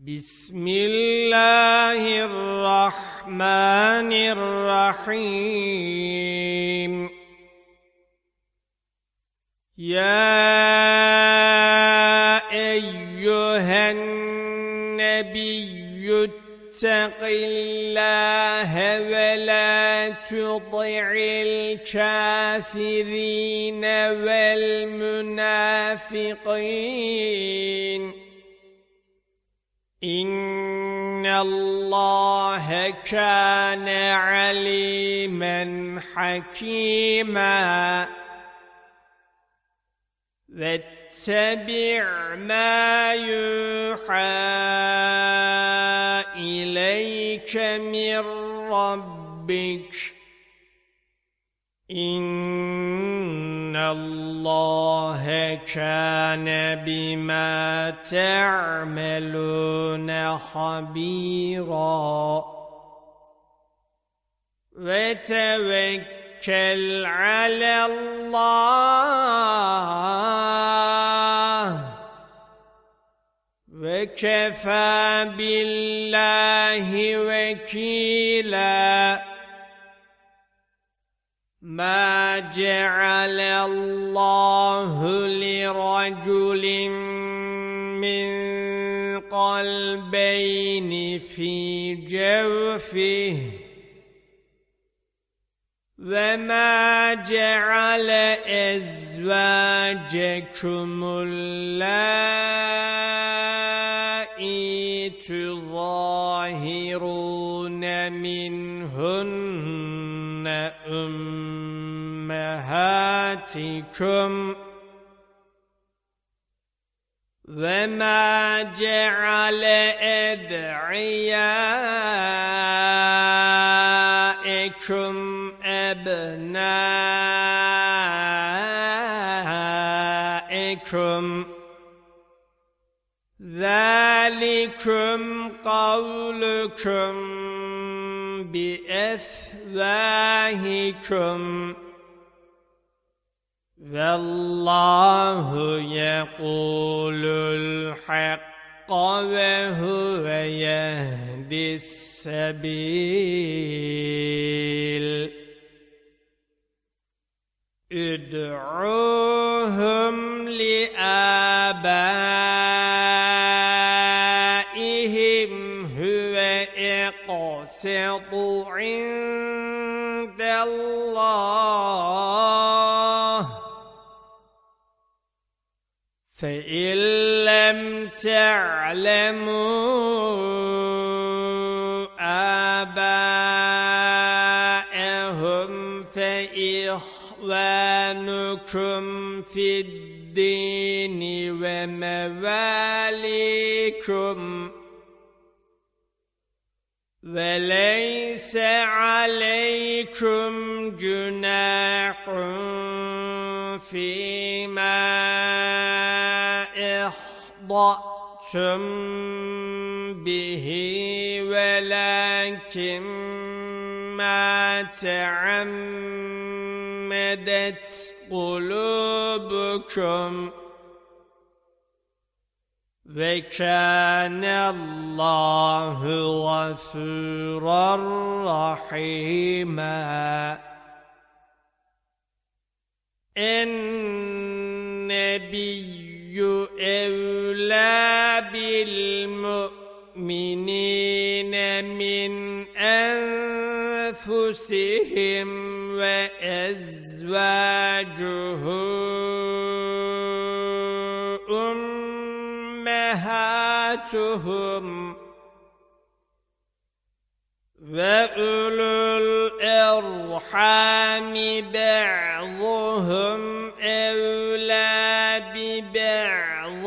بسم الله الرحمن الرحيم. يا أيها النبي اتق الله ولا تطع الكافرين والمنافقين. إن الله كان عليما حكيما واتبع ما يوحى إليك من ربك الله كان بما تعملون خبيرا. وتوكل على الله. وكفى بالله وكيلاً. ما جعل الله لرجل من قلبين في جوفه وما جعل أزواجكم اللائي تظاهرون منهن أمهاتكم وما جعل أدعياءكم أبنائكم ذلكم قولكم بأفواهكم والله يقول الحق وهو يهدي السبيل. ادعوهم لآبائهم هو أقسط عند الله. فإن لم تعلموا آباءهم فإخوانكم في الدين ومواليكم وليس عليكم جناح فيما أخطأتم به ولكن ما تعمدت قلوبكم وكان الله غفورا رحيما النبي أولى بالمؤمنين من أنفسهم وأزواجه أمهاتهم وأولو الأرحام بعضهم ببعض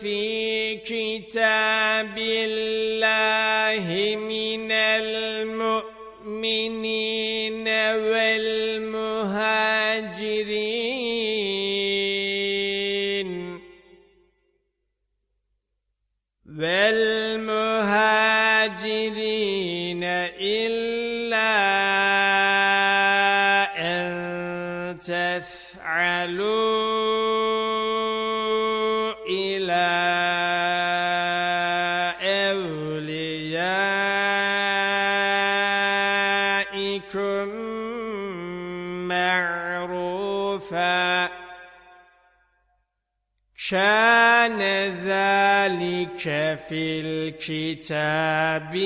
في كتاب الله من المؤمنين والمهاجرين. والمهاجرين تفعلوا إلى أوليائكم معروفا. كان ذلك في الكتاب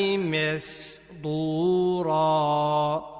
مسطوراً.